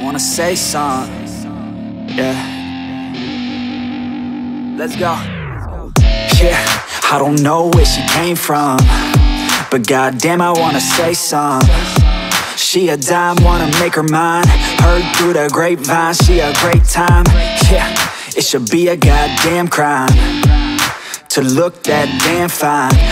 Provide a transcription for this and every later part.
wanna say something. Yeah. Let's go. Yeah, I don't know where she came from, but goddamn, I wanna say something. She a dime, wanna make her mine. Heard through the grapevine, she a great time. Yeah, it should be a goddamn crime to look that damn fine.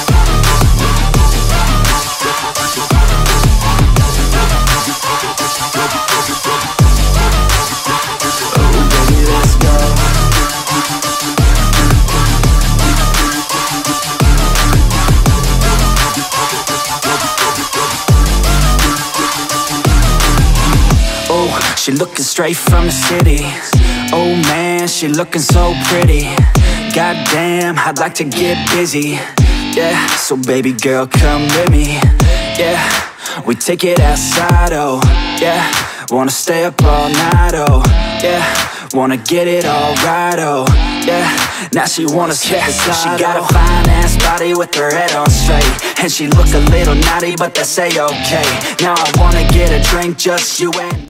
She looking straight from the city. Oh man, she looking so pretty. Goddamn, I'd like to get busy. Yeah, so baby girl, come with me. Yeah, we take it outside, oh. Yeah, wanna stay up all night, oh. Yeah, wanna get it all right, oh. Yeah, now she wanna skip yeah, She got a oh. fine ass body with her head on straight. And she look a little naughty, but that's a-okay. Now I wanna get a drink, just you and